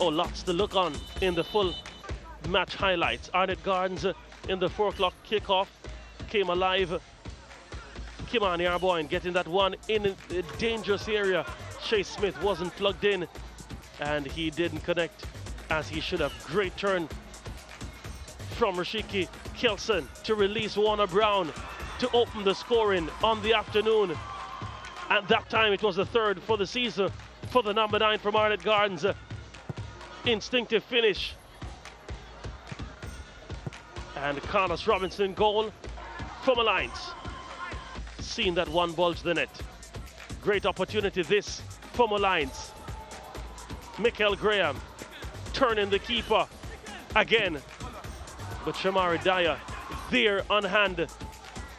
Oh, lots to look on in the full match highlights. Arnett Gardens in the 4 o'clock kickoff came alive. Kimani Arboin getting that one in a dangerous area. Chase Smith wasn't plugged in and he didn't connect as he should have. Great turn from Rashiki Kelson to release Warner Brown to open the scoring on the afternoon. At that time, it was the third for the season for the number nine from Arnett Gardens. Instinctive finish. And Carlos Robinson goal from Molynes. Seeing that one bulge the net. Great opportunity this from Molynes. Michael Graham turning the keeper again. But Shamari Dyer there on hand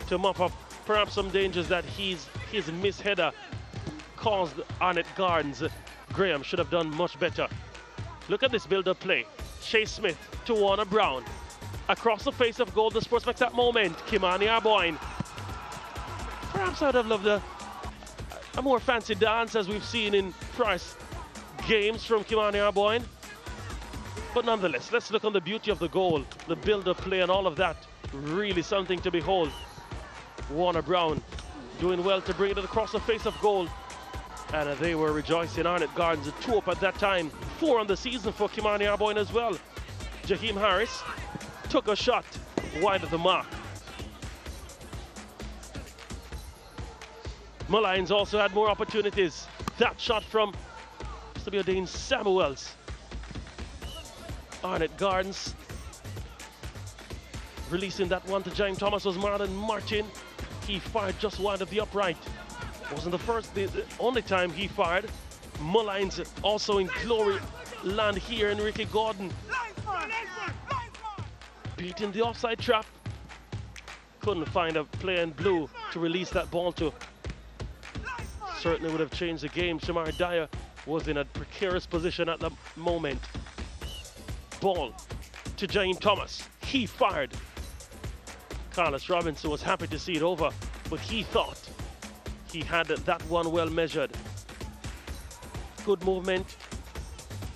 to mop up perhaps some dangers that he's, his misheader caused Arnett Gardens. Graham should have done much better. Look at this build-up play. Chase Smith to Warner Brown. Across the face of goal, the Sports at that moment. Kimani Arboin. Perhaps I'd have loved a, a more fancy dance as we've seen in price games from Kimani Arboin. But nonetheless, let's look on the beauty of the goal, the build-up play and all of that. Really something to behold. Warner Brown doing well to bring it across the face of goal. And they were rejoicing. Arnett Gardens, a two up at that time. Four on the season for Kimani Arboin as well. Jaheim Harris took a shot wide of the mark. Molynes also had more opportunities. That shot from Mr. Dean Samuels. Arnett Gardens releasing that one to James Thomas was Marlon Martin. He fired just wide of the upright. Wasn't the first, the, the only time he fired. Molynes also in glory land here. Enrique Gordon beating the offside trap. Couldn't find a player in blue to release that ball to. Certainly would have changed the game. Shamar Dyer was in a precarious position at the moment. Ball to Jane Thomas. He fired. Carlos Robinson was happy to see it over, but he thought he had that one well measured. Good movement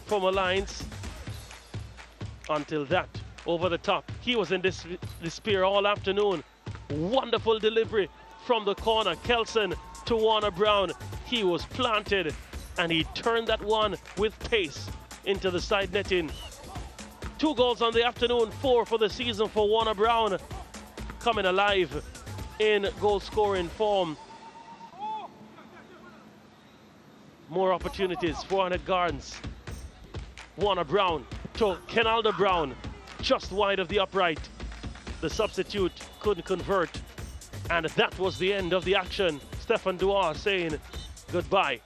from Molynes until that over the top. He was in this despair all afternoon. Wonderful delivery from the corner. Kelson to Warner Brown. He was planted and he turned that one with pace into the side netting. Two goals on the afternoon, four for the season for Warner Brown. Coming alive in goal scoring form. More opportunities for Arnett Gardens. Warner Brown to Kenaldo Brown, just wide of the upright. The substitute couldn't convert. And that was the end of the action. Stefan Duar saying goodbye.